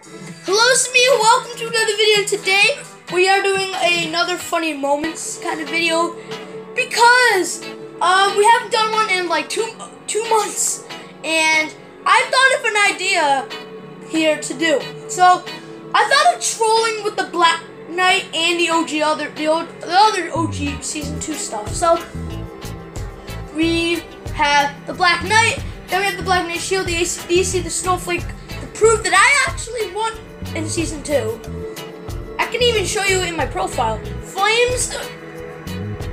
Hello, it's me welcome to another video. Today we are doing another funny moments kind of video because um, we haven't done one in like two two months, and I thought of an idea here to do. So I thought of trolling with the Black Knight and the OG other the, old, the other OG season two stuff. So we have the Black Knight, then we have the Black Knight Shield, the ACDC, the Snowflake prove that I actually won in season two. I can even show you in my profile. Flames,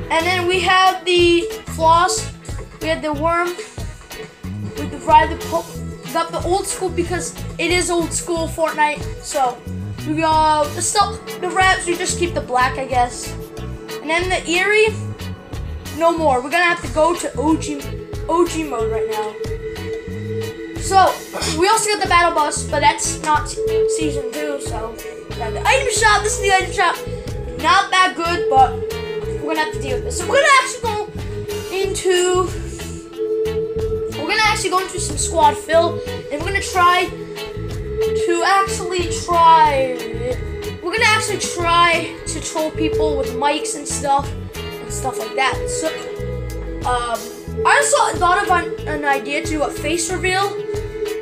and then we have the Floss, we have the Worm, we Ride the. We got the old school because it is old school Fortnite. So we got the stuff, the wraps. We just keep the black, I guess. And then the Eerie, no more. We're gonna have to go to OG OG mode right now. So, we also got the battle bus, but that's not season two, so. The item shop, this is the item shop. Not that good, but we're gonna have to deal with this. So we're gonna actually go into, we're gonna actually go into some squad fill, and we're gonna try to actually try, we're gonna actually try to troll people with mics and stuff, and stuff like that. So, um, I also thought of an, an idea to do a face reveal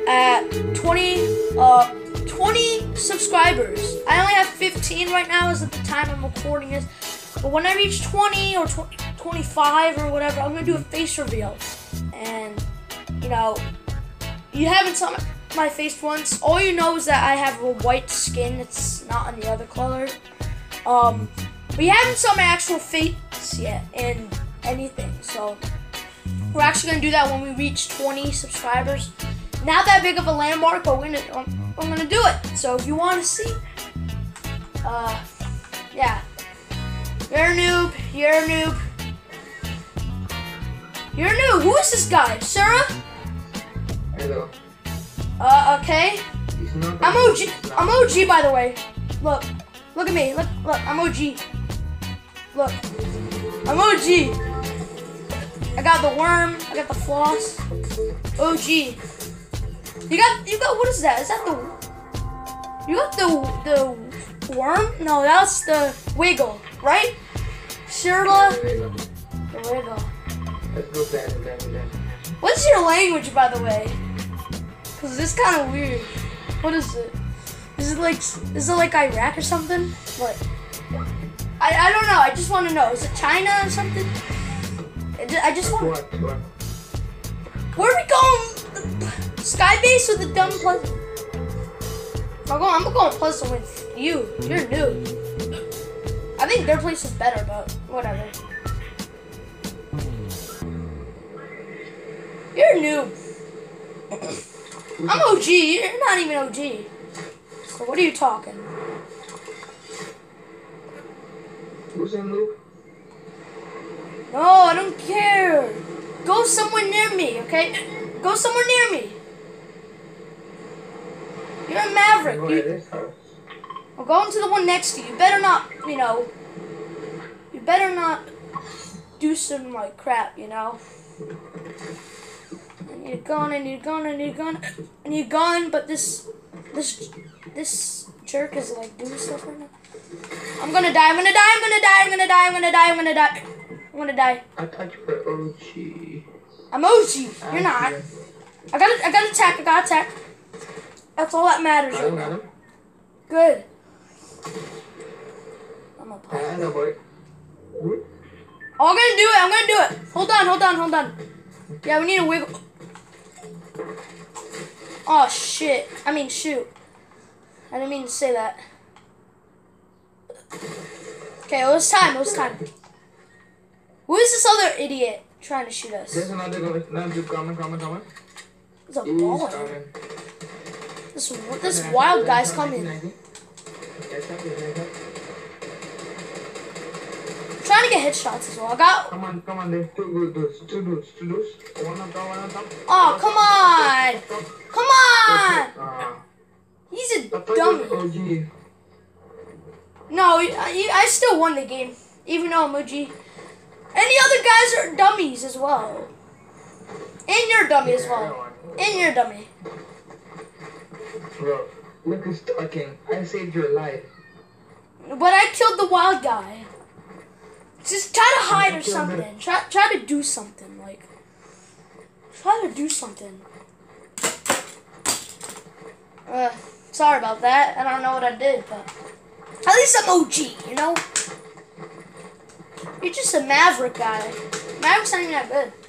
at 20, uh, 20 subscribers. I only have 15 right now as at the time I'm recording this. But when I reach 20 or 20, 25 or whatever, I'm gonna do a face reveal. And, you know, you haven't saw my, face once. All you know is that I have a white skin. It's not any other color. Um, but you haven't saw my actual face yet in anything. So, we're actually gonna do that when we reach 20 subscribers. Not that big of a landmark, but we're gonna, I'm, I'm gonna do it. So if you want to see, uh, yeah, you're a noob. You're a noob. You're a noob. Who is this guy, Sarah? Hello. Uh, okay. I'm OG. I'm OG, by the way. Look, look at me. Look, look. I'm OG. Look, I'm OG. I got the worm. I got the floss. Oh, OG. You got. You got. What is that? Is that the? You got the the worm? No, that's the wiggle, right? Shirla. The wiggle. What's your language, by the way? Cause it's kind of weird. What is it? Is it like is it like Iraq or something? What? I I don't know. I just want to know. Is it China or something? I I just want. Where are we going? Skybase or the dumb Pleasant? I'm going. I'm going Pleasant with you. You're new. I think their place is better, but whatever. You're new. I'm OG. You're not even OG. So what are you talking? Who's in Luke? No, I don't care. Go somewhere near me, okay? Go somewhere near me. You're a maverick. You- at this house. Well, go into the one next to you. You better not, you know. You better not do some like crap, you know. I need a gun. I need a gun. I need a gun. I need a gun. But this, this, this jerk is like doing stuff right now. I'm gonna die. I'm gonna die. I'm gonna die. I'm gonna die. I'm gonna die. I'm gonna die. I'm gonna die. I thought you were OG. I'm OG. You're not. I got. I got attack. I got attack. That's all that matters. I right don't now. know. Good. I'm a pop. I know, boy. Hmm? Oh, I'm gonna do it. I'm gonna do it. Hold on, hold on, hold on. Yeah, we need a wiggle. Oh shit. I mean, shoot. I didn't mean to say that. Okay, it was time. It was time. Who is this other idiot trying to shoot us? There's another guy. No, coming, coming, coming. There's a ball. This this wild guy's coming. Yes, sir, yes, sir. trying to get headshots as well. I got. Come on, come on, there's two dudes, two dudes, two dudes. One on top, one on top. Oh, come on! Come on! He's a dummy. No, I, I still won the game, even though I'm OG. And the other guys are dummies as well. And you're a dummy as well. And you're a dummy. Bro, Look who's talking. I saved your life. But I killed the wild guy. Just try to hide or something. Try, try to do something. Like, try to do something. Uh, sorry about that. I don't know what I did, but at least I'm OG, you know? You're just a Maverick guy. Maverick's not even that good.